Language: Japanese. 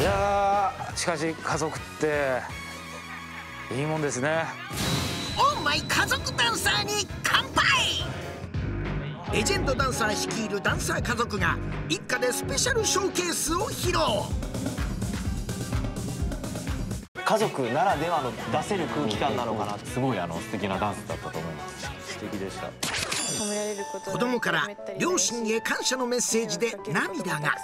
いやしかし家族っていいもんですね。オーマイ家族ダンサーに乾杯！レジェンドダンサー率いるダンサー家族が一家でスペシャルショーケースを披露。家族ならではの出せる空気感なのかなすごいあの素敵なダンスだったと思います。素敵でした。子供から両親へ感謝のメッセージで涙が。